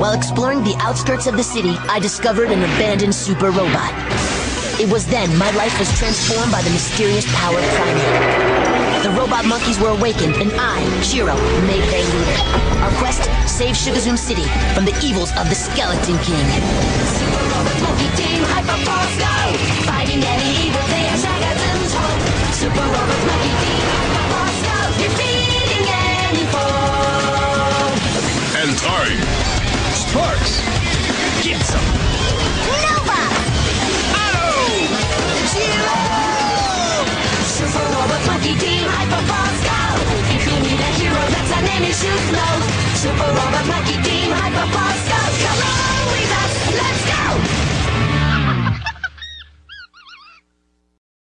While exploring the outskirts of the city, I discovered an abandoned super robot. It was then my life was transformed by the mysterious power of Primate. The robot monkeys were awakened, and I, Chiro, made Bangu. Our quest, save Shuggazoom City from the evils of the Skeleton King. Super Robot Monkey Team, Hyperforce, go! Fighting any evil, they are Shuggazoom's hope. Super Robot Monkey Team, Hyperforce, go! Defeating any foe. And time. should